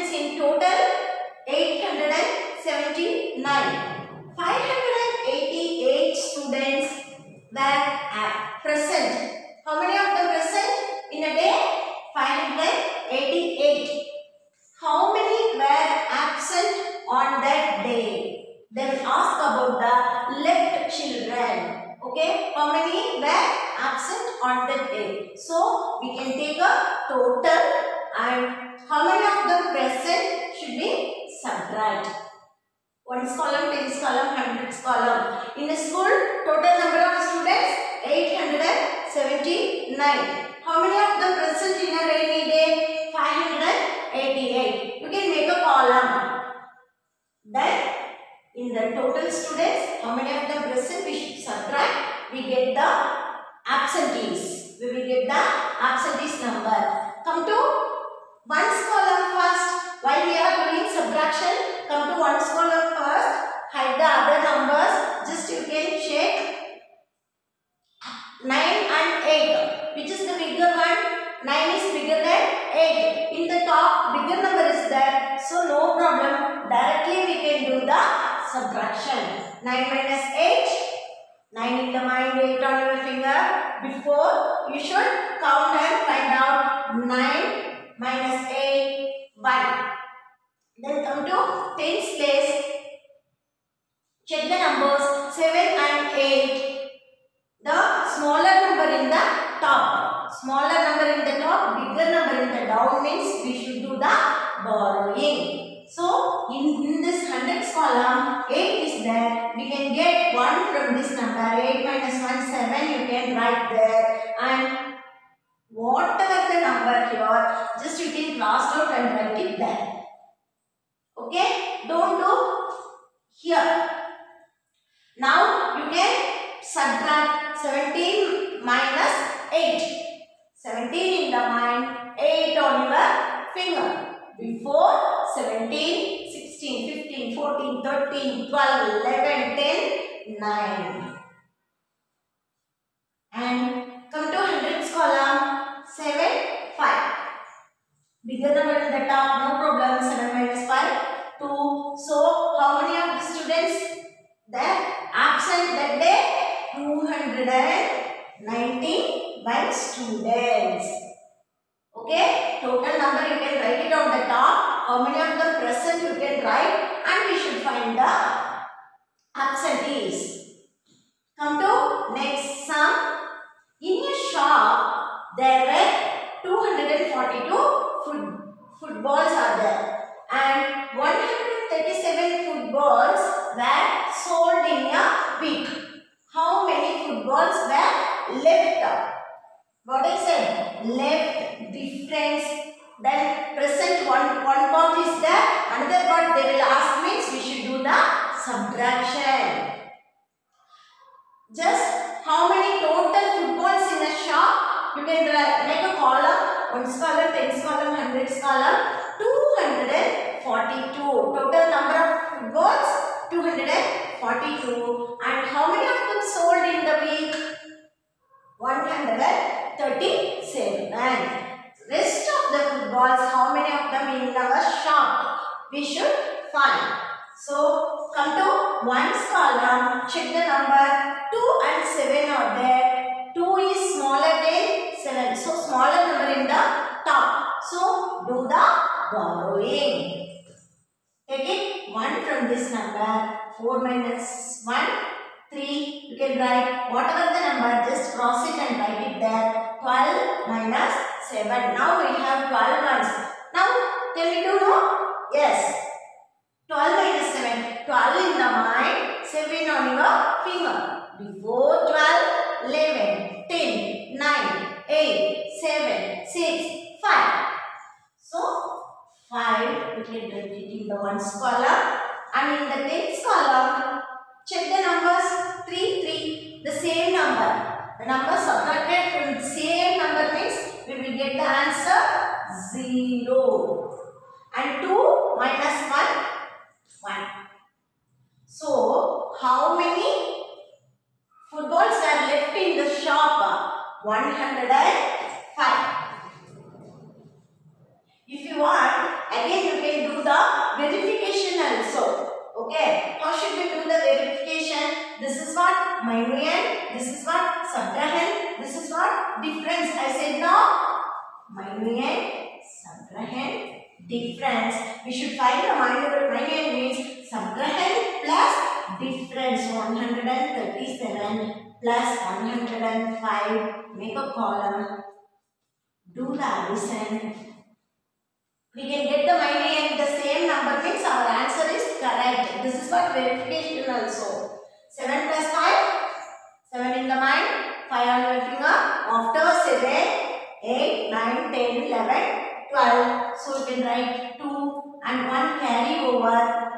students in total 879. 588 students were present. How many of them present in a day? 588. How many were absent on that day? They will ask about the left children. Okay, how many were absent on that day? So, we can take a total and how many of them Ones column, tens column, hundreds column. In a school, total number of students 879. How many of them present in a rainy day? 588. You can make a column. Then in the total students, how many of them present? We should subtract. We get the absentees. We will get the absentees number. Come to ones column 9 in the mind, 8 on your finger. Before, you should count and find out 9 minus 8, 1. Then come to tens place. Check the numbers 7 and 8. The smaller number in the top. Smaller number in the top, bigger number in the down means we should do the borrowing. In, in this hundreds column, 8 is there. We can get 1 from this number. 8 minus 1, 7 you can write there. And whatever the number here, just you can cross out and write it there. Okay? Don't do here. Now, you can subtract 17 minus 8. 17 in the mind, 8 on your finger. Before 17, 16, 15, 14, 13, 12, 11, 10, 9. And come to hundreds column, 7, 5. Bigger number in the top, no problem, 7 minus 5, 2. So, how many of the students that absent that day? 291 students. Okay, total number you can write it on the top. How many of the present you can write and we should find the absentees. Come to next sum. In a shop, there were 242 foot, footballs are there and 137 footballs were sold in a week. How many footballs were left? What I said, left, difference, then present one, one part is there, another part they will ask means we should do the subtraction. Just how many total footballs in a shop? You can make a column, ones column, tens column, hundreds column, 242. Total number of footballs, 242. And how many of them sold in the week? 137. Rest of the footballs, how many of them in our shop? We should find. So, come to ones column, check the number 2 and 7 are there. 2 is smaller than 7. So, smaller number in the top. So, do the borrowing. Take it 1 from this number. 4 minus 1, 3. You can write whatever the number, just cross it and write it there. 12 minus 7. Now we have 12 ones. Now, can we do no? Yes. 12 minus 7. 12 in the mind, 7 on your finger. Before 12, 11, 10, 9, 8, 7, 6, 5. So, 5, we can it in the ones column. And in the tens column, check the numbers 3, 3, the same number. The number subtracted from the same number means we will get the answer 0. And 2 minus 1, 1. So, how many footballs are left in the shop? 105. If you want, again you can do the verification also. Okay, how should we do the verification? This is what minuend, this is what subtrahend, this is what difference. I said now, minuend, subtrahend, difference. We should find the minuend, minuend means subtrahend plus difference 137 plus 105. Make a column. Do the addition. We can get the minus and the same number means our answer is correct. This is what verification also. 7 plus 5. 7 in the mind. 5 on your finger. After 7, 8, 9, 10, 11, 12. So you can write 2 and 1 carry over.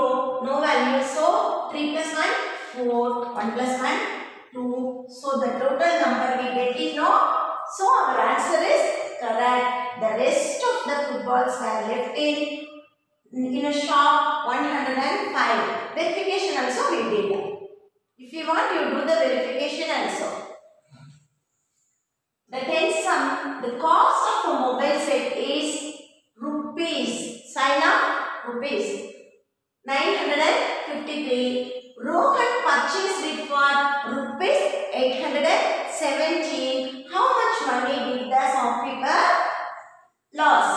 0, no value. So 3 plus 1, 4. 1 plus 1, 2. So the total number we get is no. So our answer is correct. The rest of the footballs were left in in a shop 105. Verification also we did. If you want, you do the verification also. The tenth sum, the cost of a mobile set is rupees. Sign up rupees 953. Rohan purchased it for rupees 817. How much money did the shopkeeper loss?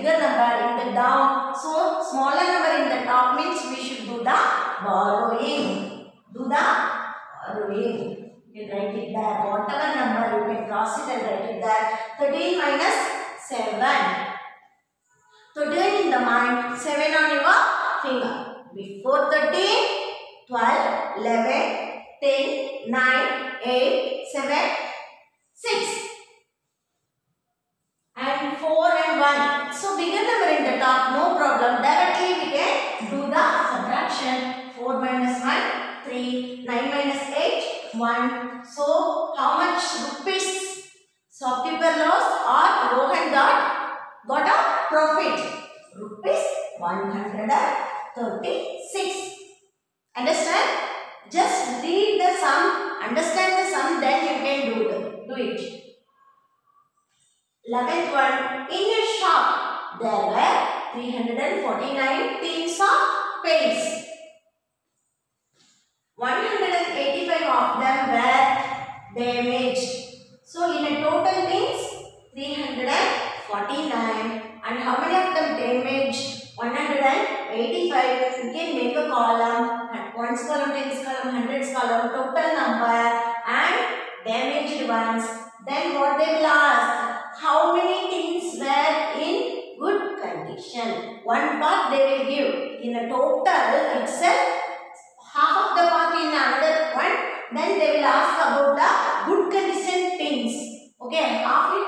Bigger number in the down so smaller number in the top means we should do the borrowing do the borrowing you write it there whatever number you can cross it and write it there 13 minus 7 13 in the mind 7 on your finger before 13 12 11 10 9 8 7 6 and 4 and 1. So bigger number in the top, no problem. Directly we can do the subtraction. 4 minus 1, 3. 9 minus 8, 1. So how much rupees shopkeeper lost or Rohan got, got a profit? Rupees 136. Understand? Just read the sum, understand the sum, then you can do, the, do it. 11th one, in a shop, there were 349 tins of paints. 185 of them were damaged. So, in a total means 349 and how many of them damaged? 185. You can make a column, ones column, tens column, hundreds column, total number and damaged ones. Then what they will ask? how many things were in good condition. One part they will give. In a total itself, half of the part in another one. Then they will ask about the good condition things. Okay, half it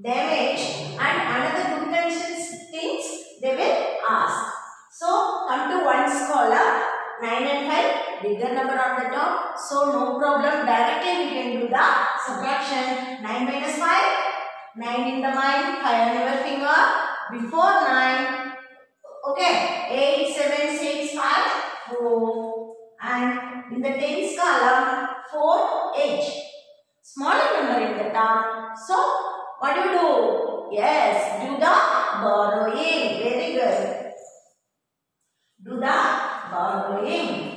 damaged and another good condition things they will ask. So, come to ones column. 9 and 5, bigger number on the top. So, no problem. Directly we can do the subtraction. 9 minus 5, 9 in the mind, 5 on your finger. Before 9, okay, 8, 7, 6, 5, 4. And in the tens column, 4, 8. Smaller number in the top. So, what do you do? Yes, do the borrowing. Very good. Do the borrowing.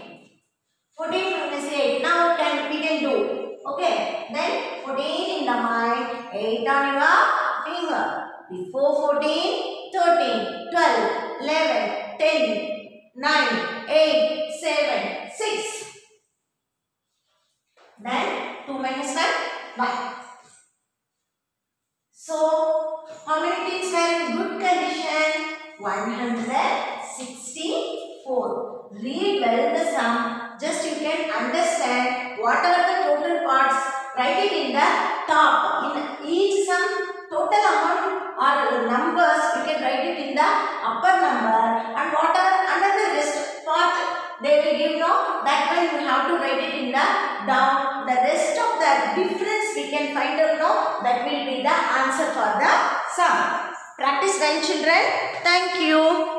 14 minus 8. Now can we can do. Okay. Then 14 in the mind. 8 on your finger. Before 14, 13, 12, 11, 10, 9, 8, 7, 6. Then 2 minus 1, 1. So, how many things were in good condition? 164. Read well the sum. Just you can understand what are the total parts. Write it in the top. In each sum, total amount or numbers, answer for the sum. Practice well children. Thank you.